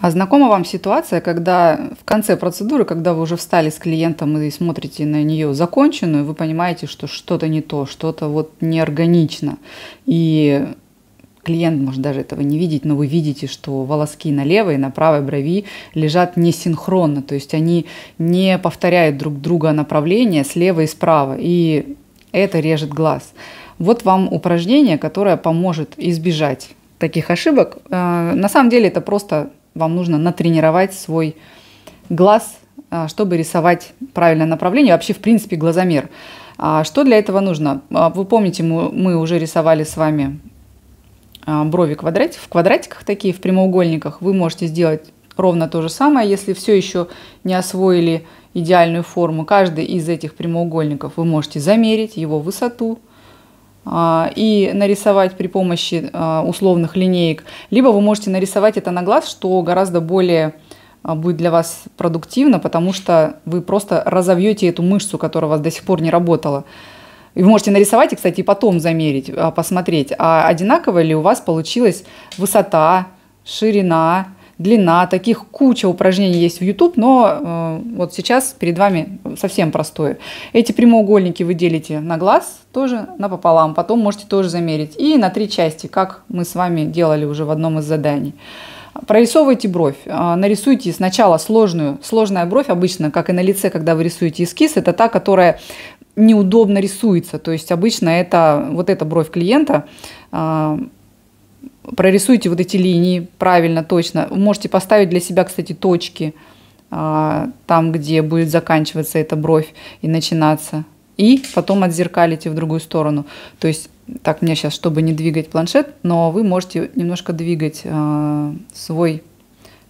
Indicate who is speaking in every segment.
Speaker 1: А знакома вам ситуация, когда в конце процедуры, когда вы уже встали с клиентом и смотрите на нее законченную, вы понимаете, что что-то не то, что-то вот неорганично. И клиент может даже этого не видеть, но вы видите, что волоски на левой и на правой брови лежат несинхронно, то есть они не повторяют друг друга направление слева и справа, и это режет глаз. Вот вам упражнение, которое поможет избежать таких ошибок. Э, на самом деле это просто вам нужно натренировать свой глаз, э, чтобы рисовать правильное направление, вообще в принципе глазомер. А что для этого нужно? А, вы помните, мы уже рисовали с вами а, брови квадратик, в квадратиках такие, в прямоугольниках. Вы можете сделать ровно то же самое, если все еще не освоили идеальную форму. Каждый из этих прямоугольников вы можете замерить его высоту, а, и нарисовать при помощи а, условных линеек, либо вы можете нарисовать это на глаз, что гораздо более а, будет для вас продуктивно, потому что вы просто разовьете эту мышцу, которая у вас до сих пор не работала. И вы можете нарисовать и, кстати, потом замерить, посмотреть, а одинаково ли у вас получилась высота, ширина, длина, таких куча упражнений есть в YouTube, но э, вот сейчас перед вами совсем простое. Эти прямоугольники вы делите на глаз, тоже напополам, потом можете тоже замерить. И на три части, как мы с вами делали уже в одном из заданий. Прорисовывайте бровь. Э, нарисуйте сначала сложную. Сложная бровь обычно, как и на лице, когда вы рисуете эскиз, это та, которая неудобно рисуется. То есть обычно это вот эта бровь клиента, э, прорисуйте вот эти линии правильно, точно. Вы можете поставить для себя, кстати, точки а, там, где будет заканчиваться эта бровь и начинаться. И потом отзеркалите в другую сторону. То есть, так мне сейчас, чтобы не двигать планшет, но вы можете немножко двигать э, свой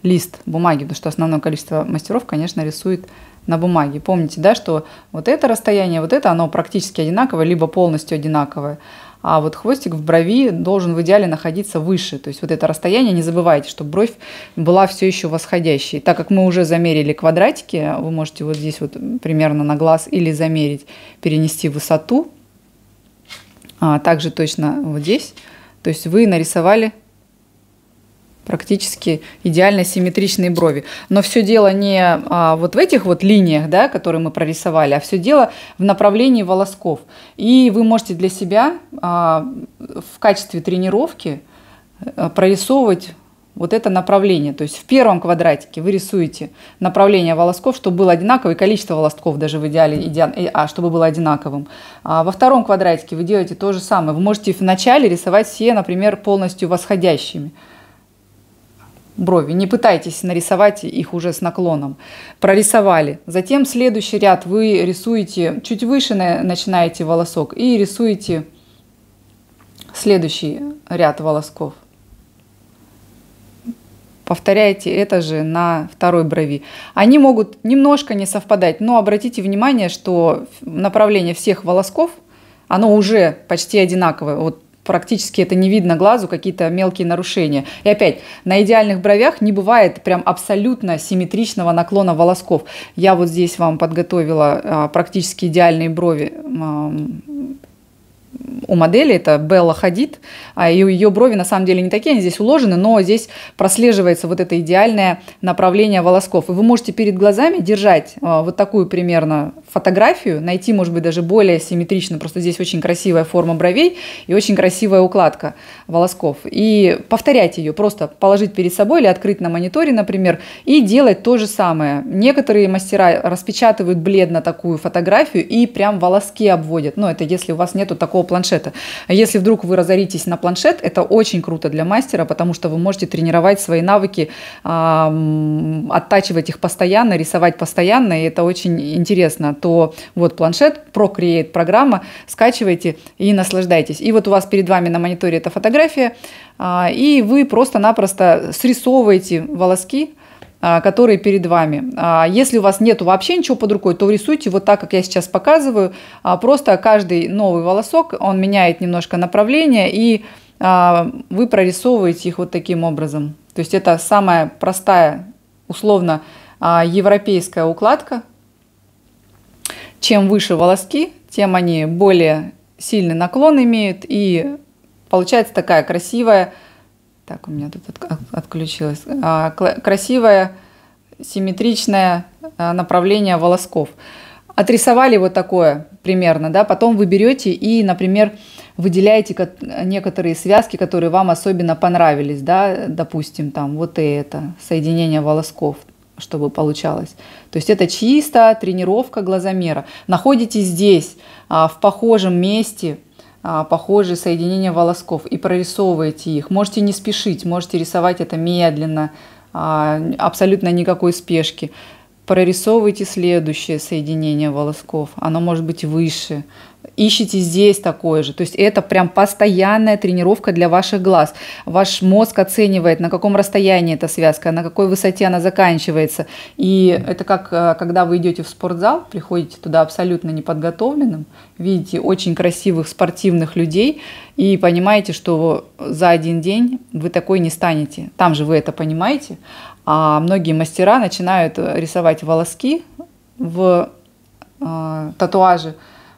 Speaker 1: лист бумаги, потому что основное количество мастеров, конечно, рисует на бумаге. Помните, да, что вот это расстояние, вот это, оно практически одинаковое, либо полностью одинаковое а вот хвостик в брови должен в идеале находиться выше. То есть вот это расстояние, не забывайте, чтобы бровь была все еще восходящей. Так как мы уже замерили квадратики, вы можете вот здесь вот примерно на глаз или замерить, перенести высоту, а также точно вот здесь. То есть вы нарисовали практически идеально симметричные брови. Но все дело не а, вот в этих вот линиях, да, которые мы прорисовали, а все дело в направлении волосков. И вы можете для себя а, в качестве тренировки а, прорисовывать вот это направление. То есть в первом квадратике вы рисуете направление волосков, чтобы было одинаковое, количество волосков даже в идеале, иде... а чтобы было одинаковым. А во втором квадратике вы делаете то же самое. Вы можете вначале рисовать все, например, полностью восходящими брови. Не пытайтесь нарисовать их уже с наклоном. Прорисовали. Затем следующий ряд вы рисуете, чуть выше начинаете волосок и рисуете следующий ряд волосков. Повторяйте это же на второй брови. Они могут немножко не совпадать, но обратите внимание, что направление всех волосков, оно уже почти одинаковое. Вот практически это не видно глазу, какие-то мелкие нарушения. И опять, на идеальных бровях не бывает прям абсолютно симметричного наклона волосков. Я вот здесь вам подготовила а, практически идеальные брови у модели, это Белла Хадид, а ее, ее брови на самом деле не такие, они здесь уложены, но здесь прослеживается вот это идеальное направление волосков. И вы можете перед глазами держать а, вот такую примерно фотографию, найти, может быть, даже более симметричную, просто здесь очень красивая форма бровей и очень красивая укладка волосков. И повторять ее, просто положить перед собой или открыть на мониторе, например, и делать то же самое. Некоторые мастера распечатывают бледно такую фотографию и прям волоски обводят. Но это если у вас нету такого планшета. Если вдруг вы разоритесь на планшет, это очень круто для мастера, потому что вы можете тренировать свои навыки, оттачивать их постоянно, рисовать постоянно, и это очень интересно то вот планшет, Procreate программа, скачивайте и наслаждайтесь. И вот у вас перед вами на мониторе эта фотография, а, и вы просто-напросто срисовываете волоски, которые перед вами. А, если у вас нет вообще ничего под рукой, то рисуйте вот так, как я сейчас показываю. Просто каждый новый волосок, он меняет немножко направление, и вы прорисовываете их вот таким образом. То есть это самая простая, условно, европейская укладка, чем выше волоски, тем они более сильный наклон имеют, и получается такая красивая Так, у меня тут от, отключилось. А, красивое, симметричное а, направление волосков. Отрисовали вот такое примерно, да, потом вы берете и, например, выделяете некоторые связки, которые вам особенно понравились, да, допустим, там вот это, соединение волосков, чтобы получалось. То есть это чисто тренировка глазомера. Находитесь здесь, а, в похожем месте, похожие соединения волосков и прорисовываете их. Можете не спешить, можете рисовать это медленно, а, абсолютно никакой спешки. Прорисовывайте следующее соединение волосков. Оно может быть выше, ищите здесь такое же. То есть это прям постоянная тренировка для ваших глаз. Ваш мозг оценивает, на каком расстоянии эта связка, на какой высоте она заканчивается. И это как, э, когда вы идете в спортзал, приходите туда абсолютно неподготовленным, видите очень красивых спортивных людей и понимаете, что за один день вы такой не станете. Там же вы это понимаете. А многие мастера начинают рисовать волоски в э, татуаже,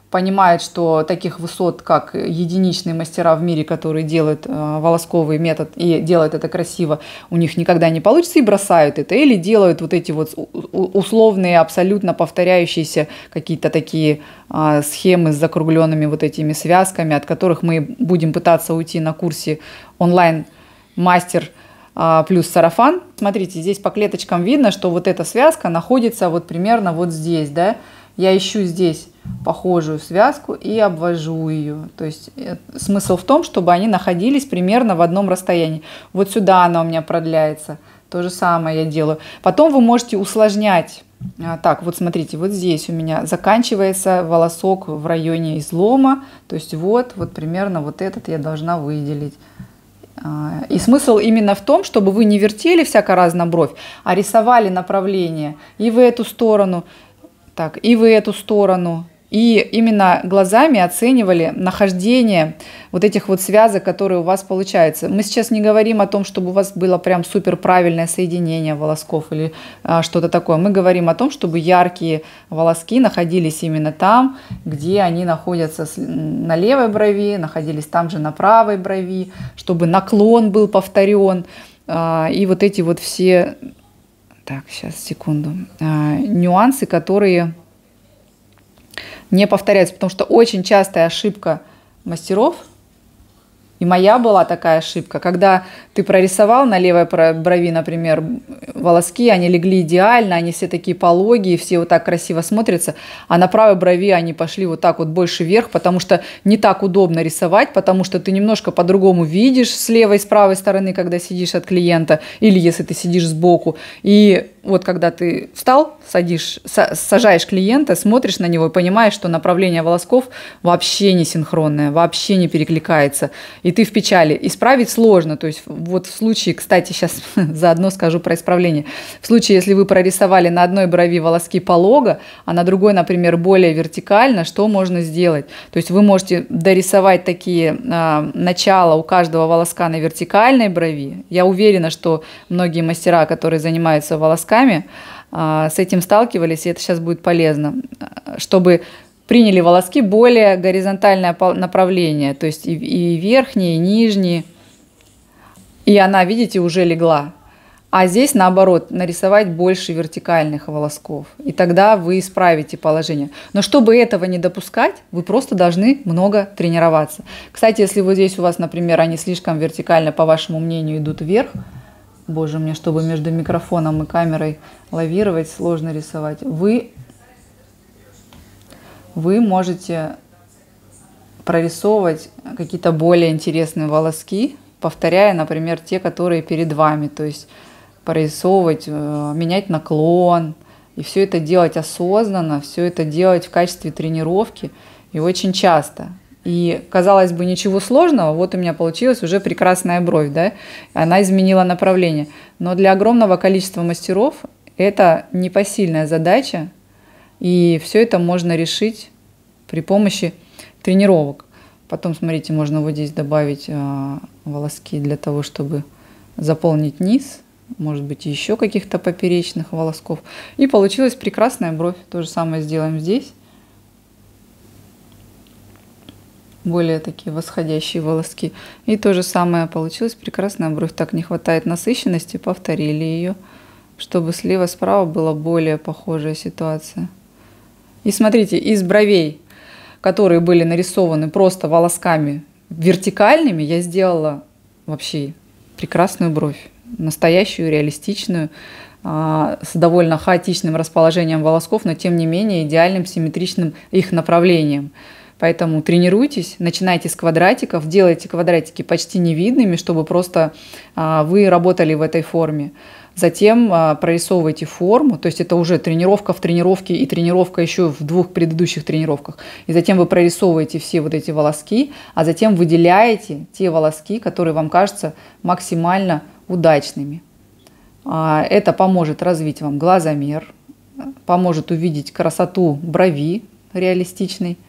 Speaker 1: понимает, что таких высот, как единичные мастера в мире, которые делают э, волосковый метод и делают это красиво, у них никогда не получится и бросают это, или делают вот эти вот условные, абсолютно повторяющиеся какие-то такие э, схемы с закругленными вот этими связками, от которых мы будем пытаться уйти на курсе онлайн мастер э, плюс сарафан. Смотрите, здесь по клеточкам видно, что вот эта связка находится вот примерно вот здесь, да, я ищу здесь похожую связку и обвожу ее. То есть э, смысл в том, чтобы они находились примерно в одном расстоянии. Вот сюда она у меня продляется. То же самое я делаю. Потом вы можете усложнять. А, так, вот смотрите, вот здесь у меня заканчивается волосок в районе излома. То есть вот, вот примерно вот этот я должна выделить. А, и смысл именно в том, чтобы вы не вертели всяко разно бровь, а рисовали направление и в эту сторону, так, и в эту сторону. И именно глазами оценивали нахождение вот этих вот связок, которые у вас получаются. Мы сейчас не говорим о том, чтобы у вас было прям супер правильное соединение волосков или а, что-то такое. Мы говорим о том, чтобы яркие волоски находились именно там, где они находятся на левой брови, находились там же на правой брови, чтобы наклон был повторен. А, и вот эти вот все так, сейчас, секунду. А, нюансы, которые не повторяются, потому что очень частая ошибка мастеров – и моя была такая ошибка, когда ты прорисовал на левой брови, например, волоски, они легли идеально, они все такие пологие, все вот так красиво смотрятся, а на правой брови они пошли вот так вот больше вверх, потому что не так удобно рисовать, потому что ты немножко по-другому видишь с левой и с правой стороны, когда сидишь от клиента, или если ты сидишь сбоку. И вот когда ты встал, садишь, сажаешь клиента, смотришь на него и понимаешь, что направление волосков вообще не синхронное, вообще не перекликается, и ты в печали. Исправить сложно, то есть вот в случае, кстати, сейчас заодно скажу про исправление, в случае, если вы прорисовали на одной брови волоски полого, а на другой, например, более вертикально, что можно сделать? То есть вы можете дорисовать такие а, начала у каждого волоска на вертикальной брови. Я уверена, что многие мастера, которые занимаются волосками, а, с этим сталкивались, и это сейчас будет полезно, чтобы приняли волоски более горизонтальное направление, то есть и верхние, и нижние. И она, видите, уже легла. А здесь, наоборот, нарисовать больше вертикальных волосков. И тогда вы исправите положение. Но чтобы этого не допускать, вы просто должны много тренироваться. Кстати, если вот здесь у вас, например, они слишком вертикально, по вашему мнению, идут вверх, Боже, мне, чтобы между микрофоном и камерой лавировать, сложно рисовать. Вы, вы можете прорисовывать какие-то более интересные волоски, повторяя, например, те, которые перед вами. То есть прорисовывать, э, менять наклон. И все это делать осознанно, все это делать в качестве тренировки и очень часто. И, казалось бы, ничего сложного, вот у меня получилась уже прекрасная бровь, да, она изменила направление. Но для огромного количества мастеров это непосильная задача, и все это можно решить при помощи тренировок. Потом, смотрите, можно вот здесь добавить э, волоски для того, чтобы заполнить низ, может быть, еще каких-то поперечных волосков. И получилась прекрасная бровь. То же самое сделаем здесь. Более такие восходящие волоски. И то же самое получилось, прекрасная бровь. Так не хватает насыщенности, повторили ее, чтобы слева-справа была более похожая ситуация. И смотрите, из бровей, которые были нарисованы просто волосками вертикальными, я сделала вообще прекрасную бровь, настоящую, реалистичную, а, с довольно хаотичным расположением волосков, но тем не менее идеальным симметричным их направлением. Поэтому тренируйтесь, начинайте с квадратиков, делайте квадратики почти невидными, чтобы просто а, вы работали в этой форме. Затем а, прорисовывайте форму, то есть это уже тренировка в тренировке и тренировка еще в двух предыдущих тренировках. И затем вы прорисовываете все вот эти волоски, а затем выделяете те волоски, которые вам кажутся максимально удачными. А, это поможет развить вам глазомер, поможет увидеть красоту брови реалистичной –